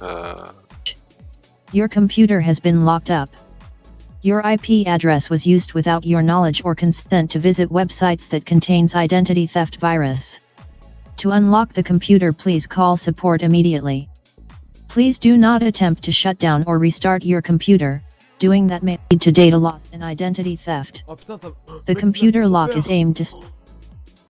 Uh, your computer has been locked up. Your IP address was used without your knowledge or consent to visit websites that contains identity theft virus. To unlock the computer please call support immediately. Please do not attempt to shut down or restart your computer, doing that may lead to data loss and identity theft. The computer lock is aimed to